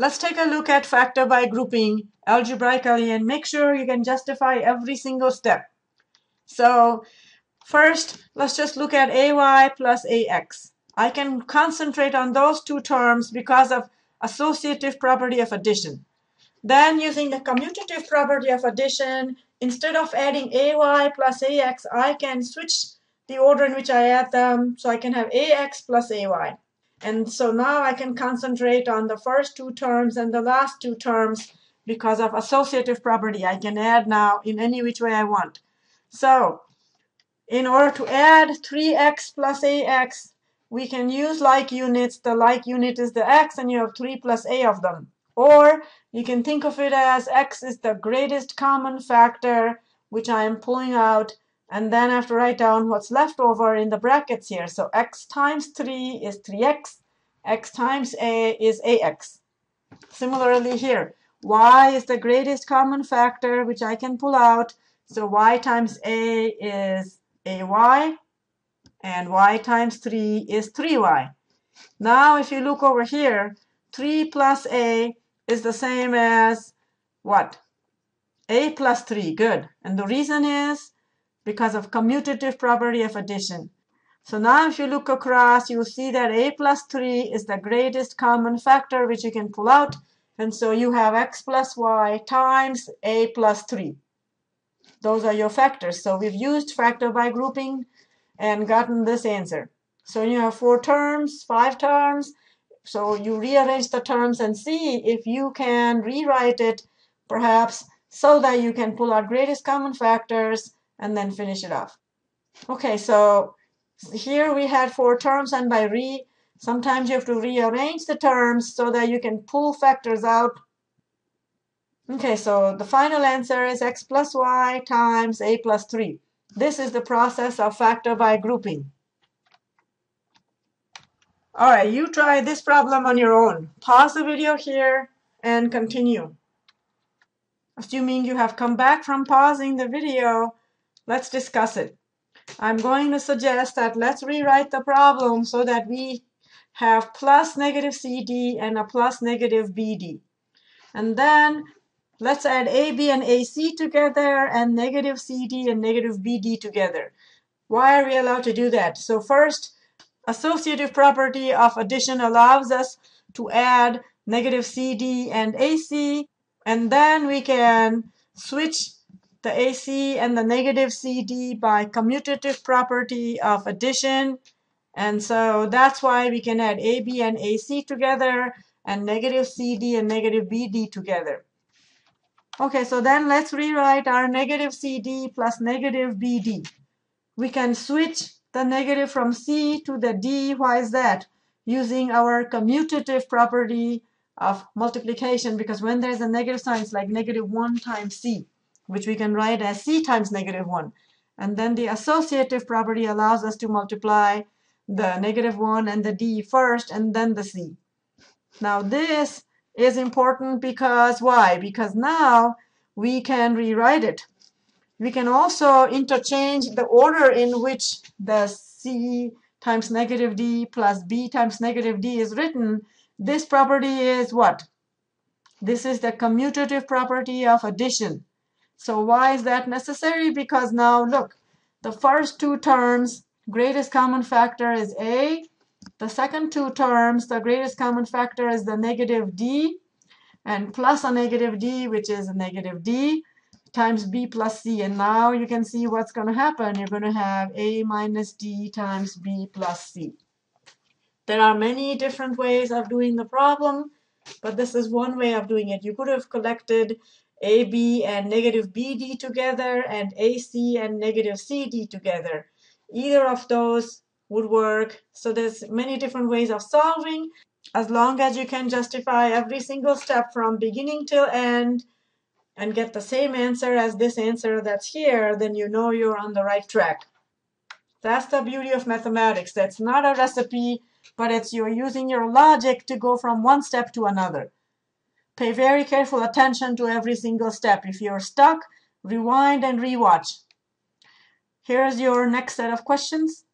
Let's take a look at factor by grouping algebraically and make sure you can justify every single step. So first, let's just look at ay plus ax. I can concentrate on those two terms because of associative property of addition. Then using the commutative property of addition, instead of adding ay plus ax, I can switch the order in which I add them. So I can have ax plus ay. And so now I can concentrate on the first two terms and the last two terms because of associative property. I can add now in any which way I want. So in order to add 3x plus ax, we can use like units. The like unit is the x, and you have 3 plus a of them. Or you can think of it as x is the greatest common factor, which I am pulling out, and then I have to write down what's left over in the brackets here. So x times 3 is 3x, x times a is ax. Similarly here, y is the greatest common factor, which I can pull out. So y times a is ay, and y times 3 is 3y. Now if you look over here, 3 plus a is the same as what? a plus 3, good. And the reason is because of commutative property of addition. So now if you look across, you'll see that a plus 3 is the greatest common factor which you can pull out. And so you have x plus y times a plus 3. Those are your factors. So we've used factor by grouping and gotten this answer. So you have four terms, five terms, so you rearrange the terms and see if you can rewrite it perhaps so that you can pull out greatest common factors and then finish it off. Okay, so here we had four terms and by re, sometimes you have to rearrange the terms so that you can pull factors out. Okay, so the final answer is x plus y times a plus 3. This is the process of factor by grouping. All right, you try this problem on your own. Pause the video here and continue. Assuming you have come back from pausing the video, let's discuss it. I'm going to suggest that let's rewrite the problem so that we have plus negative CD and a plus negative BD. And then let's add AB and AC together and negative CD and negative BD together. Why are we allowed to do that? So first, associative property of addition allows us to add negative CD and AC, and then we can switch the AC and the negative CD by commutative property of addition. And so that's why we can add AB and AC together and negative CD and negative BD together. Okay, so then let's rewrite our negative CD plus negative BD. We can switch the negative from C to the D. Why is that? Using our commutative property of multiplication, because when there's a negative sign, it's like negative 1 times C, which we can write as C times negative 1. And then the associative property allows us to multiply the negative 1 and the D first, and then the C. Now this is important because why? Because now we can rewrite it we can also interchange the order in which the C times negative D plus B times negative D is written. This property is what? This is the commutative property of addition. So why is that necessary? Because now look, the first two terms, greatest common factor is A. The second two terms, the greatest common factor is the negative D and plus a negative D, which is a negative D times b plus c. And now you can see what's going to happen. You're going to have a minus d times b plus c. There are many different ways of doing the problem, but this is one way of doing it. You could have collected AB and negative BD together and AC and negative CD together. Either of those would work. So there's many different ways of solving. As long as you can justify every single step from beginning till end, and get the same answer as this answer that's here, then you know you're on the right track. That's the beauty of mathematics. That's not a recipe, but it's you're using your logic to go from one step to another. Pay very careful attention to every single step. If you're stuck, rewind and rewatch. Here's your next set of questions.